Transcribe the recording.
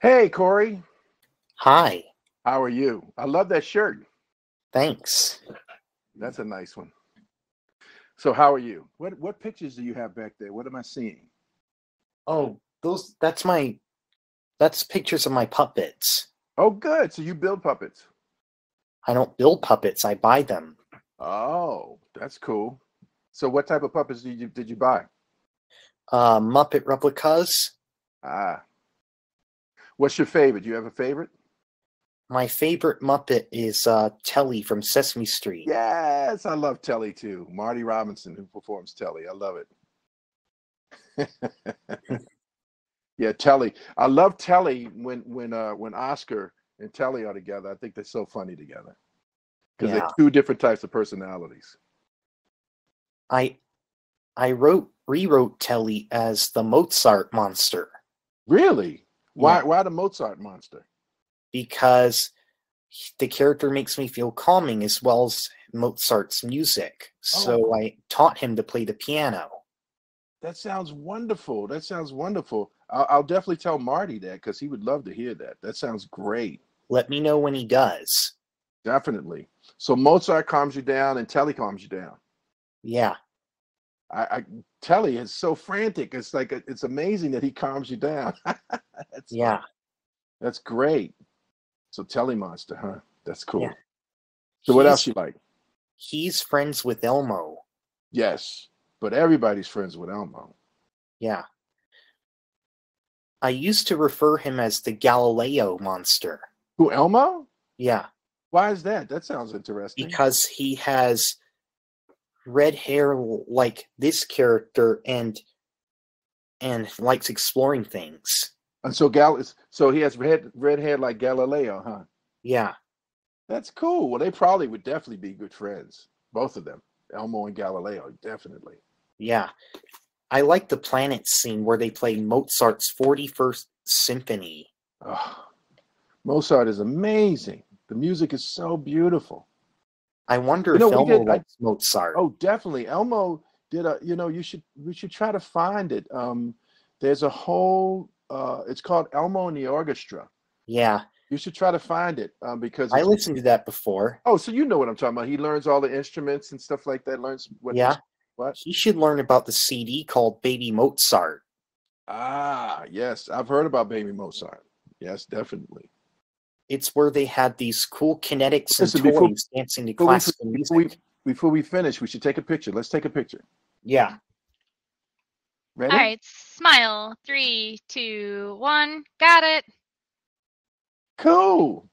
Hey, Corey. Hi. How are you? I love that shirt. Thanks. That's a nice one. So, how are you? What what pictures do you have back there? What am I seeing? Oh, those that's my that's pictures of my puppets. Oh, good. So you build puppets. I don't build puppets, I buy them. Oh, that's cool. So, what type of puppets did you did you buy? Uh Muppet replicas. Ah, what's your favorite? Do you have a favorite? My favorite Muppet is uh Telly from Sesame Street. Yes, I love Telly too. Marty Robinson, who performs Telly, I love it. yeah, Telly. I love Telly when when uh when Oscar and Telly are together. I think they're so funny together because Yeah. they're two different types of personalities. I I wrote rewrote Telly as the Mozart monster Really? Why Yeah. why the Mozart monster? because the character makes me feel calming as well as Mozart's music. So oh. I taught him to play the piano. That sounds wonderful. That sounds wonderful. I'll, I'll definitely tell Marty that because he would love to hear that. That sounds great. Let me know when he does. Definitely. So Mozart calms you down and Telly calms you down. Yeah. I, I Telly is so frantic. It's like it's amazing that he calms you down. that's, Yeah. that's great. So Telly Monster, huh? That's cool. Yeah. So what He's- else you like? He's friends with Elmo. Yes, but everybody's friends with Elmo. Yeah. I used to refer him as the Galileo monster. Who Elmo? Yeah, Why is that? That sounds interesting. because he has red hair like this character and and likes exploring things. and so Gal is so he has red red hair like Galileo, huh? Yeah. That's cool. Well, they probably would definitely be good friends, both of them, Elmo and Galileo, definitely. Yeah. I like the planet scene where they play Mozart's 41st symphony. Oh, Mozart is amazing. The music is so beautiful. I wonder You know, if Elmo did- I- likes Mozart. Oh, definitely. Elmo did a. You know, you should we should try to find it. Um, there's a whole. Uh, it's called Elmo and the Orchestra. Yeah. You should try to find it um, because I listened to that before. Oh, so you know what I'm talking about? He learns all the instruments and stuff like that. Learns what. Yeah. What? He should learn about the CD called Baby Mozart. Ah, yes, I've heard about Baby Mozart. Yes, definitely. It's where they had these cool kinetics and Listen, before- toys dancing to before we- music. Before we before we finish, we should take a picture. Let's take a picture. Yeah. Ready? All right, smile. Three, two, one. Got it. Cool.